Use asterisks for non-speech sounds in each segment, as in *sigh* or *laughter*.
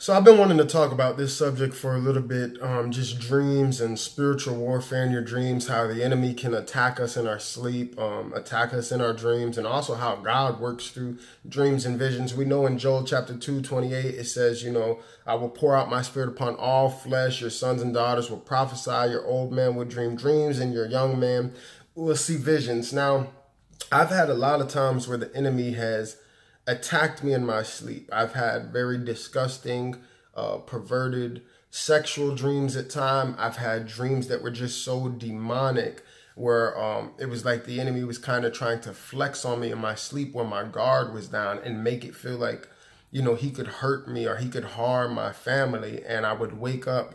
So I've been wanting to talk about this subject for a little bit, um, just dreams and spiritual warfare in your dreams, how the enemy can attack us in our sleep, um, attack us in our dreams, and also how God works through dreams and visions. We know in Joel chapter 2, 28, it says, you know, I will pour out my spirit upon all flesh. Your sons and daughters will prophesy, your old man will dream dreams, and your young man will see visions. Now, I've had a lot of times where the enemy has attacked me in my sleep. I've had very disgusting, uh, perverted sexual dreams at time. I've had dreams that were just so demonic where um, it was like the enemy was kind of trying to flex on me in my sleep when my guard was down and make it feel like, you know, he could hurt me or he could harm my family. And I would wake up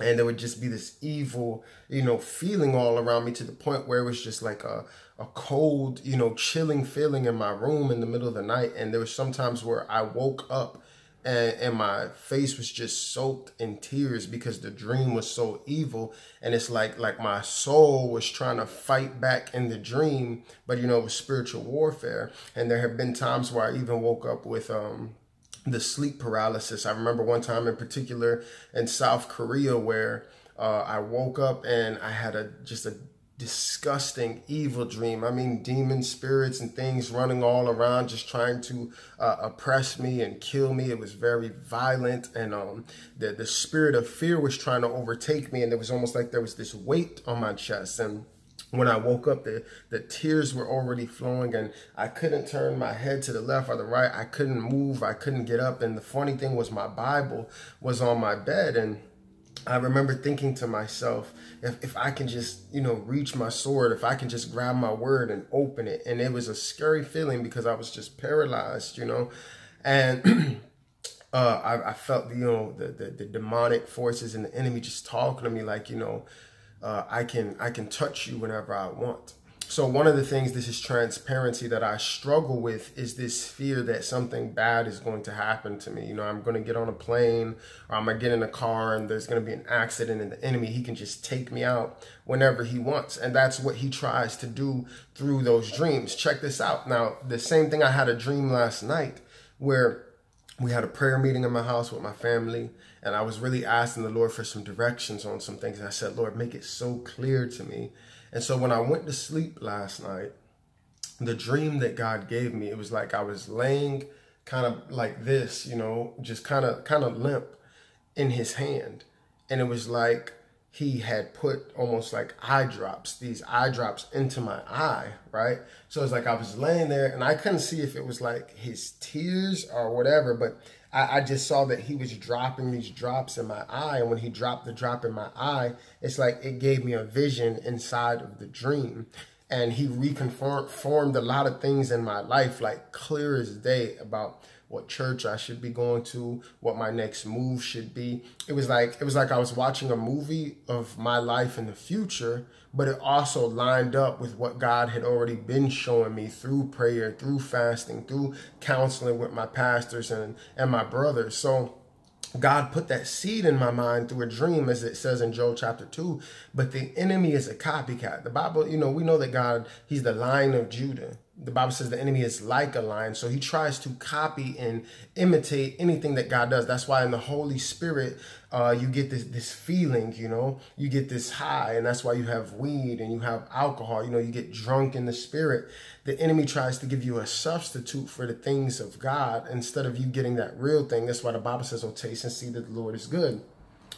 and there would just be this evil, you know, feeling all around me to the point where it was just like a, a cold, you know, chilling feeling in my room in the middle of the night. And there was sometimes where I woke up and, and my face was just soaked in tears because the dream was so evil. And it's like like my soul was trying to fight back in the dream, but you know, it was spiritual warfare. And there have been times where I even woke up with um the sleep paralysis. I remember one time in particular in South Korea where uh, I woke up and I had a just a disgusting, evil dream. I mean, demon spirits and things running all around, just trying to uh, oppress me and kill me. It was very violent, and um, the the spirit of fear was trying to overtake me, and it was almost like there was this weight on my chest. And when I woke up, the the tears were already flowing, and I couldn't turn my head to the left or the right. I couldn't move. I couldn't get up. And the funny thing was, my Bible was on my bed, and I remember thinking to myself, if, if I can just, you know, reach my sword, if I can just grab my word and open it. And it was a scary feeling because I was just paralyzed, you know. And *clears throat* uh, I, I, felt, you know, the, the, the, demonic forces and the enemy just talking to me like, you know, uh, I can I can touch you whenever I want. So one of the things, this is transparency that I struggle with is this fear that something bad is going to happen to me. You know, I'm going to get on a plane or I'm going to get in a car and there's going to be an accident and the enemy, he can just take me out whenever he wants. And that's what he tries to do through those dreams. Check this out. Now, the same thing I had a dream last night where we had a prayer meeting in my house with my family and I was really asking the Lord for some directions on some things. And I said, Lord, make it so clear to me and so when I went to sleep last night, the dream that God gave me, it was like I was laying kind of like this, you know, just kind of kind of limp in his hand. And it was like he had put almost like eye drops, these eye drops into my eye, right? So it's like I was laying there and I couldn't see if it was like his tears or whatever, but I, I, just saw that he was dropping these drops in my eye. And when he dropped the drop in my eye, it's like it gave me a vision inside of the dream. And he reconfirmed a lot of things in my life, like clear as day about what church I should be going to, what my next move should be. It was like it was like I was watching a movie of my life in the future, but it also lined up with what God had already been showing me through prayer, through fasting, through counseling with my pastors and and my brothers. So God put that seed in my mind through a dream, as it says in Joel chapter 2. But the enemy is a copycat. The Bible, you know, we know that God, He's the lion of Judah the Bible says the enemy is like a lion. So he tries to copy and imitate anything that God does. That's why in the Holy Spirit, uh, you get this this feeling, you know, you get this high, and that's why you have weed and you have alcohol, you know, you get drunk in the spirit. The enemy tries to give you a substitute for the things of God instead of you getting that real thing. That's why the Bible says, Oh, taste and see that the Lord is good.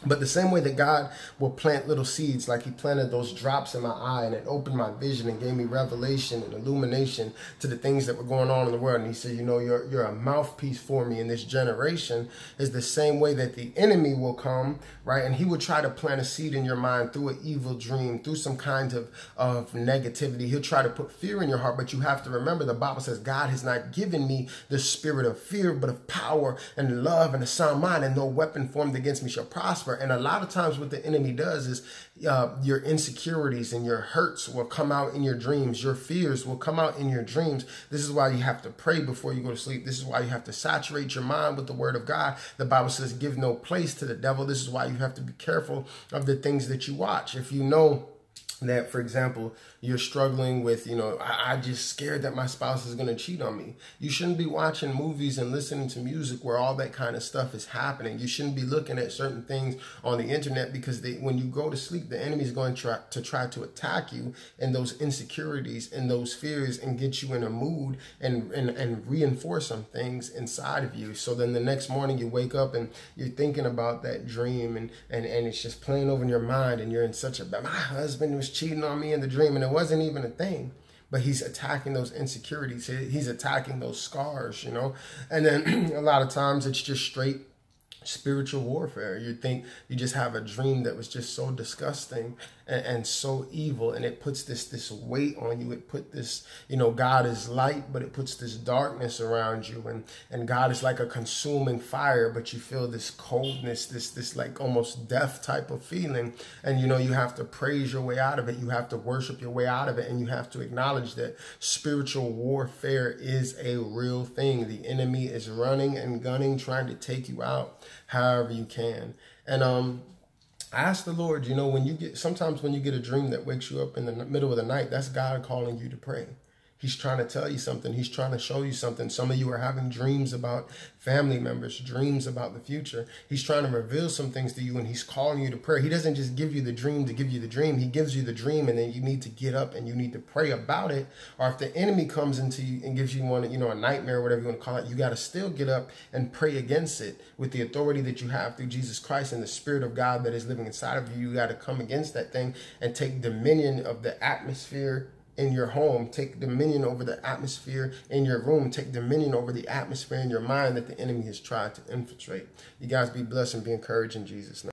But the same way that God will plant little seeds, like He planted those drops in my eye and it opened my vision and gave me revelation and illumination to the things that were going on in the world. And He said, You know, you're, you're a mouthpiece for me in this generation, is the same way that the enemy will come, right? And he will try to plant a seed in your mind through an evil dream, through some kind of, of negativity. He'll try to put fear in your heart, but you have to remember the Bible says, God has not given me the spirit of fear, but of power and love and a sound mind, and no weapon formed against me shall prosper prosper. And a lot of times, what the enemy does is uh, your insecurities and your hurts will come out in your dreams. Your fears will come out in your dreams. This is why you have to pray before you go to sleep. This is why you have to saturate your mind with the word of God. The Bible says, give no place to the devil. This is why you have to be careful of the things that you watch. If you know that for example you're struggling with you know I, I just scared that my spouse is going to cheat on me. You shouldn't be watching movies and listening to music where all that kind of stuff is happening. You shouldn't be looking at certain things on the internet because they when you go to sleep the enemy is going to try, to try to attack you and those insecurities and those fears and get you in a mood and, and and reinforce some things inside of you. So then the next morning you wake up and you're thinking about that dream and and and it's just playing over in your mind and you're in such a bad my husband was was cheating on me in the dream and it wasn't even a thing. But he's attacking those insecurities. He's attacking those scars you know? And then *clears throat* a lot of times it's just straight spiritual warfare. You think you just have a dream that was just so disgusting and, and, so evil, and it puts this this weight on you. It put this, you know, God is light, but it puts this darkness around you, and and God is like a consuming fire, but you feel this coldness, this this like almost death type of feeling, and you know you have to praise your way out of it. You have to worship your way out of it, and you have to acknowledge that spiritual warfare is a real thing. The enemy is running and gunning, trying to take you out however you can. And um, ask the Lord, you know, when you get sometimes when you get a dream that wakes you up in the middle of the night, that's God calling you to pray. He's trying to tell you something. He's trying to show you something. Some of you are having dreams about family members, dreams about the future. He's trying to reveal some things to you and he's calling you to prayer. He doesn't just give you the dream to give you the dream. He gives you the dream and then you need to get up and you need to pray about it. Or if the enemy comes into you and gives you one, you know, a nightmare or whatever you want to call it, you got to still get up and pray against it with the authority that you have through Jesus Christ and the Spirit of God that is living inside of you. You got to come against that thing and take dominion of the atmosphere in your home, take dominion over the atmosphere in your room, take dominion over the atmosphere in your mind that the enemy has tried to infiltrate. You guys be blessed and be encouraged in Jesus' name.